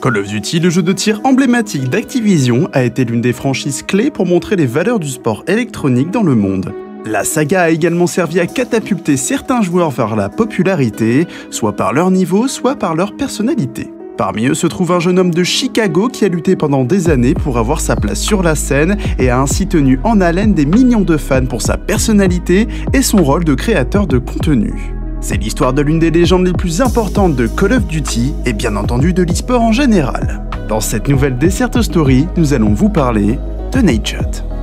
Call of Duty, le jeu de tir emblématique d'Activision, a été l'une des franchises clés pour montrer les valeurs du sport électronique dans le monde. La saga a également servi à catapulter certains joueurs vers la popularité, soit par leur niveau, soit par leur personnalité. Parmi eux se trouve un jeune homme de Chicago qui a lutté pendant des années pour avoir sa place sur la scène et a ainsi tenu en haleine des millions de fans pour sa personnalité et son rôle de créateur de contenu. C'est l'histoire de l'une des légendes les plus importantes de Call of Duty et bien entendu de l'e-sport en général. Dans cette nouvelle Desert Story, nous allons vous parler de Nate Shot.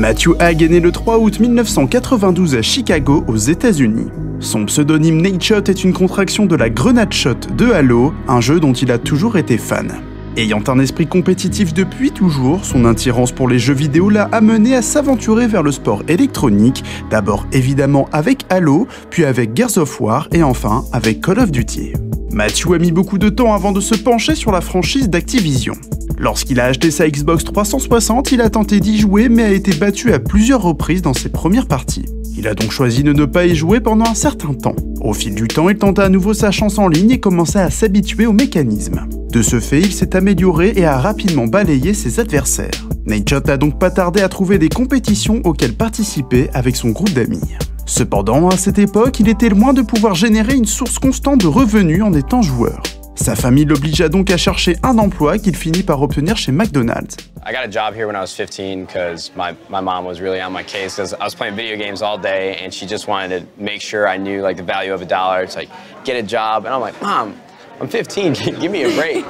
Matthew Hague est né le 3 août 1992 à Chicago, aux États-Unis. Son pseudonyme Nate Shot est une contraction de la Grenade Shot de Halo, un jeu dont il a toujours été fan. Ayant un esprit compétitif depuis toujours, son attirance pour les jeux vidéo l'a amené à s'aventurer vers le sport électronique, d'abord évidemment avec Halo, puis avec Gears of War et enfin avec Call of Duty. Matthew a mis beaucoup de temps avant de se pencher sur la franchise d'Activision. Lorsqu'il a acheté sa Xbox 360, il a tenté d'y jouer mais a été battu à plusieurs reprises dans ses premières parties. Il a donc choisi de ne pas y jouer pendant un certain temps. Au fil du temps, il tenta à nouveau sa chance en ligne et commença à s'habituer au mécanisme. De ce fait, il s'est amélioré et a rapidement balayé ses adversaires. Nightshot n'a donc pas tardé à trouver des compétitions auxquelles participer avec son groupe d'amis. Cependant, à cette époque, il était loin de pouvoir générer une source constante de revenus en étant joueur. Sa famille l'obligea donc à chercher un emploi qu'il finit par obtenir chez McDonald's. I got a job here when I was 15 because my, my mom was really on my case because I was playing video games all day and she just wanted to make sure I knew like the value of a dollar. It's like, get a job. And I'm like, Mom, I'm 15, give me a break.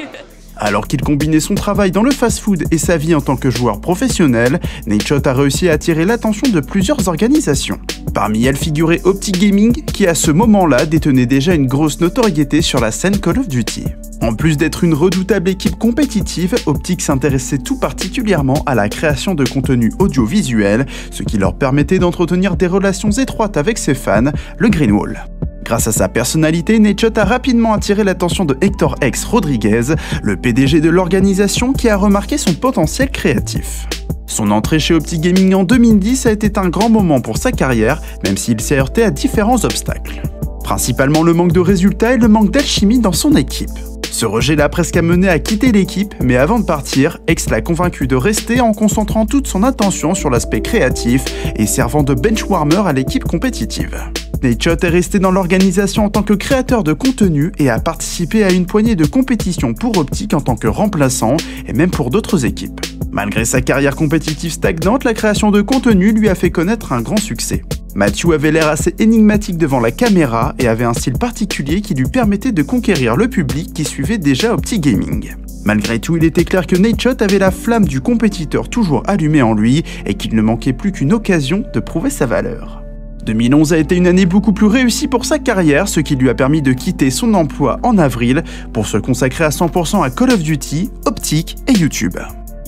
Alors qu'il combinait son travail dans le fast-food et sa vie en tant que joueur professionnel, Nate a réussi à attirer l'attention de plusieurs organisations. Parmi elles figurait Optic Gaming, qui à ce moment-là détenait déjà une grosse notoriété sur la scène Call of Duty. En plus d'être une redoutable équipe compétitive, Optic s'intéressait tout particulièrement à la création de contenu audiovisuel, ce qui leur permettait d'entretenir des relations étroites avec ses fans, le Greenwall. Grâce à sa personnalité, Nate a rapidement attiré l'attention de Hector X Rodriguez, le PDG de l'organisation qui a remarqué son potentiel créatif. Son entrée chez Opti Gaming en 2010 a été un grand moment pour sa carrière, même s'il s'est heurté à différents obstacles. Principalement le manque de résultats et le manque d'alchimie dans son équipe. Ce rejet l'a presque amené à quitter l'équipe, mais avant de partir, X l'a convaincu de rester en concentrant toute son attention sur l'aspect créatif et servant de benchwarmer à l'équipe compétitive. Nate est resté dans l'organisation en tant que créateur de contenu et a participé à une poignée de compétitions pour Optique en tant que remplaçant et même pour d'autres équipes. Malgré sa carrière compétitive stagnante, la création de contenu lui a fait connaître un grand succès. Matthew avait l'air assez énigmatique devant la caméra et avait un style particulier qui lui permettait de conquérir le public qui suivait déjà Opti Gaming. Malgré tout, il était clair que Nate avait la flamme du compétiteur toujours allumée en lui et qu'il ne manquait plus qu'une occasion de prouver sa valeur. 2011 a été une année beaucoup plus réussie pour sa carrière, ce qui lui a permis de quitter son emploi en avril pour se consacrer à 100% à Call of Duty, Optique et YouTube.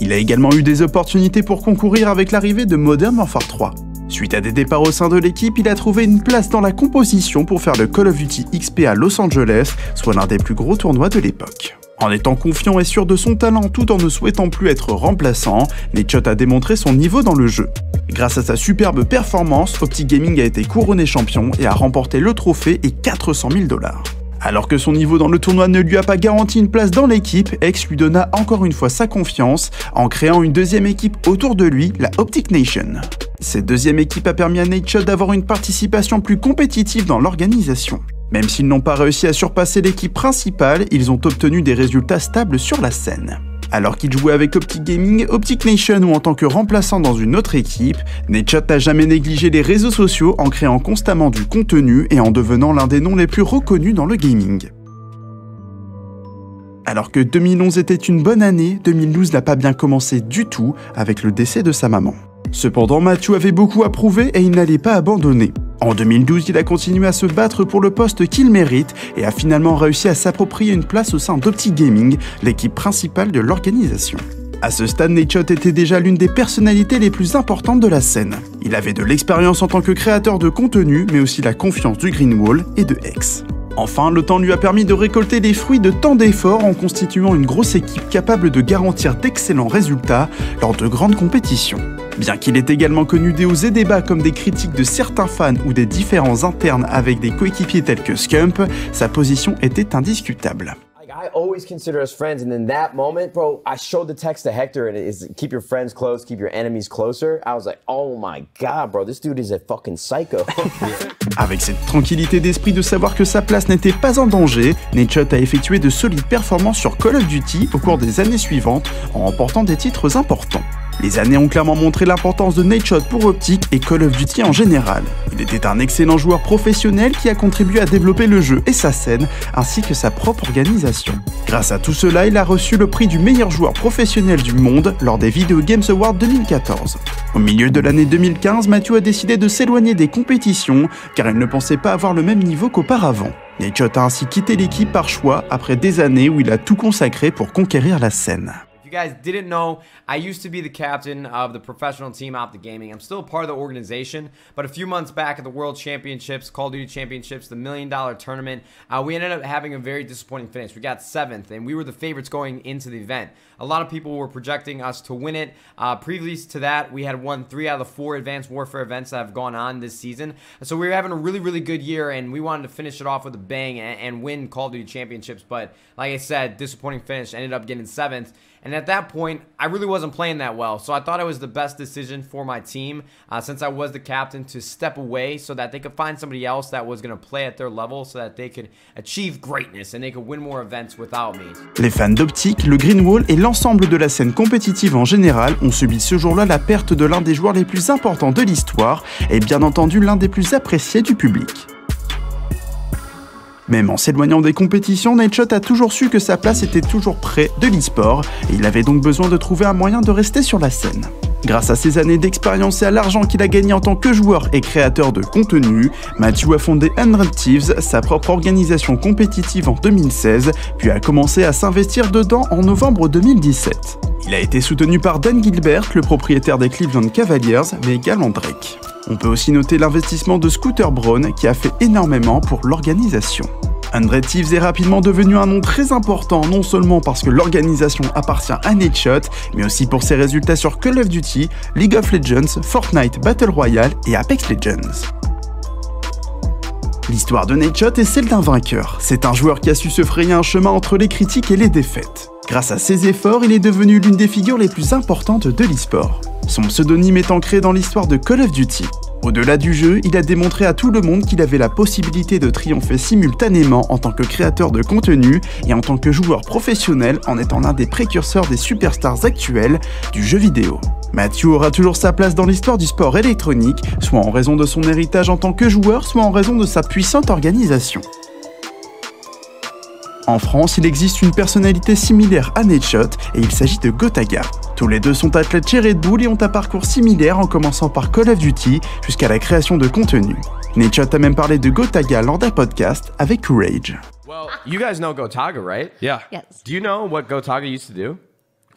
Il a également eu des opportunités pour concourir avec l'arrivée de Modern Warfare 3. Suite à des départs au sein de l'équipe, il a trouvé une place dans la composition pour faire le Call of Duty XP à Los Angeles, soit l'un des plus gros tournois de l'époque. En étant confiant et sûr de son talent tout en ne souhaitant plus être remplaçant, Nate a démontré son niveau dans le jeu. Grâce à sa superbe performance, Opti Gaming a été couronné champion et a remporté le trophée et 400 000 dollars. Alors que son niveau dans le tournoi ne lui a pas garanti une place dans l'équipe, X lui donna encore une fois sa confiance en créant une deuxième équipe autour de lui, la Optic Nation. Cette deuxième équipe a permis à Nate d'avoir une participation plus compétitive dans l'organisation. Même s'ils n'ont pas réussi à surpasser l'équipe principale, ils ont obtenu des résultats stables sur la scène. Alors qu'il jouait avec Optic Gaming, Optic Nation ou en tant que remplaçant dans une autre équipe, Netshot n'a jamais négligé les réseaux sociaux en créant constamment du contenu et en devenant l'un des noms les plus reconnus dans le gaming. Alors que 2011 était une bonne année, 2012 n'a pas bien commencé du tout avec le décès de sa maman. Cependant, Matthew avait beaucoup à prouver et il n'allait pas abandonner. En 2012, il a continué à se battre pour le poste qu'il mérite et a finalement réussi à s'approprier une place au sein d'Opti Gaming, l'équipe principale de l'organisation. À ce stade, Nate était déjà l'une des personnalités les plus importantes de la scène. Il avait de l'expérience en tant que créateur de contenu, mais aussi la confiance du Greenwall et de X. Enfin, le temps lui a permis de récolter les fruits de tant d'efforts en constituant une grosse équipe capable de garantir d'excellents résultats lors de grandes compétitions. Bien qu'il est également connu des hauts et des bas comme des critiques de certains fans ou des différends internes avec des coéquipiers tels que Scump, sa position était indiscutable. I always consider us friends, and in that moment, bro, I showed the text to Hector, and it is keep your friends close, keep your enemies closer. I was like, oh my god, bro, this dude is a fucking psycho. Avec cette tranquillité d'esprit de savoir que sa place n'était pas en danger, Nate a effectué de solides performances sur Call of Duty au cours des années suivantes en remportant des titres importants. Les années ont clairement montré l'importance de Nate pour Optic et Call of Duty en général. Il était un excellent joueur professionnel qui a contribué à développer le jeu et sa scène, ainsi que sa propre organisation. Grâce à tout cela, il a reçu le prix du meilleur joueur professionnel du monde lors des Video Games Awards 2014. Au milieu de l'année 2015, Matthew a décidé de s'éloigner des compétitions car il ne pensait pas avoir le même niveau qu'auparavant. Nate a ainsi quitté l'équipe par choix après des années où il a tout consacré pour conquérir la scène. Guys didn't know, I used to be the captain of the professional team Optic Gaming. I'm still part of the organization, but a few months back at the World Championships, Call of Duty Championships, the million dollar tournament, uh, we ended up having a very disappointing finish. We got seventh, and we were the favorites going into the event. A lot of people were projecting us to win it. Uh, previous to that, we had won three out of the four Advanced Warfare events that have gone on this season. So we were having a really, really good year, and we wanted to finish it off with a bang and, and win Call of Duty Championships. But like I said, disappointing finish, ended up getting seventh. And at that point, I really wasn't playing that well. So I thought it was the best decision for my team uh, since I was the captain to step away so that they could find somebody else that was going to play at their level so that they could achieve greatness and they could win more events without me. Les fans d'Optic, le Green Wall et l'ensemble de la scène compétitive en général ont subi ce jour-là la perte de l'un des joueurs les plus importants de l'histoire et bien entendu l'un des plus appréciés du public. Même en s'éloignant des compétitions, Nightshot a toujours su que sa place était toujours près de l'e-sport, et il avait donc besoin de trouver un moyen de rester sur la scène. Grâce à ses années d'expérience et à l'argent qu'il a gagné en tant que joueur et créateur de contenu, Matthew a fondé Unreal Thieves, sa propre organisation compétitive en 2016, puis a commencé à s'investir dedans en novembre 2017. Il a été soutenu par Dan Gilbert, le propriétaire des Cleveland Cavaliers, mais également Drake. On peut aussi noter l'investissement de Scooter Braun qui a fait énormément pour l'organisation. André Thieves est rapidement devenu un nom très important, non seulement parce que l'organisation appartient à Netshot, mais aussi pour ses résultats sur Call of Duty, League of Legends, Fortnite Battle Royale et Apex Legends. L'histoire de Netshot est celle d'un vainqueur. C'est un joueur qui a su se frayer un chemin entre les critiques et les défaites. Grâce à ses efforts, il est devenu l'une des figures les plus importantes de l'e-sport. Son pseudonyme est ancré dans l'histoire de Call of Duty. Au-delà du jeu, il a démontré à tout le monde qu'il avait la possibilité de triompher simultanément en tant que créateur de contenu et en tant que joueur professionnel en étant l'un des précurseurs des superstars actuels du jeu vidéo. Matthew aura toujours sa place dans l'histoire du sport électronique, soit en raison de son héritage en tant que joueur, soit en raison de sa puissante organisation. En France, il existe une personnalité similaire à Netshot et il s'agit de Gotaga. Tous les deux sont athlètes chez Red Bull et ont un parcours similaire en commençant par Call of Duty jusqu'à la création de contenu. Netshot a même parlé de Gotaga lors d'un podcast avec Rage. Well, you guys know Gotaga, right? Yeah. Yes. Do you know what Gotaga used to do?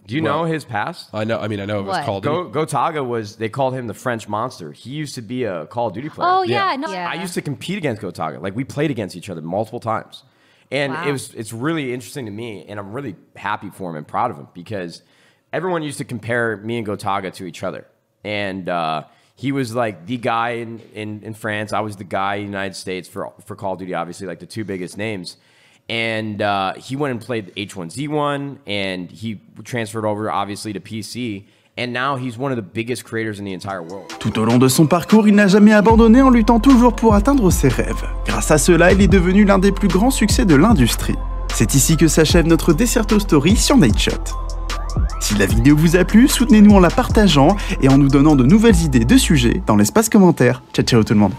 Do you Well- know his past? I know. I mean, I know it was What? called. Go, Gotaga was, they called him the French monster. He used to be a Call of Duty player. Oh yeah, Yeah. no. Yeah. I used to compete against Gotaga. Like we played against each other multiple times, and Wow. it was it's really interesting to me, and I'm really happy for him and proud of him because everyone used to compare me and Gotaga to each other, and uh, he was like the guy in, in in France. I was the guy in the United States for for Call of Duty, obviously like the two biggest names. And uh, he went and played H1Z1, and he transferred over obviously to PC. And now he's one of the biggest creators in the entire world. Tout au long de son parcours, il n'a jamais abandonné en luttant toujours pour atteindre ses rêves. Grâce à cela, il est devenu l'un des plus grands succès de l'industrie. C'est ici que s'achève notre Desserto Story sur Nightshot. Si la vidéo vous a plu, soutenez-nous en la partageant et en nous donnant de nouvelles idées de sujets dans l'espace commentaire. Ciao ciao tout le monde